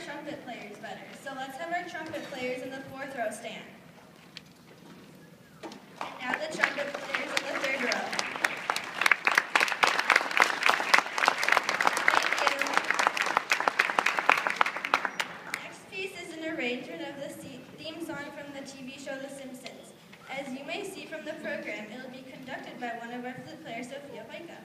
trumpet players better. So let's have our trumpet players in the fourth row stand. And now the trumpet players in the third row. Thank you. Next piece is an arrangement of the theme song from the TV show The Simpsons. As you may see from the program, it will be conducted by one of our flute players, Sophia Pica.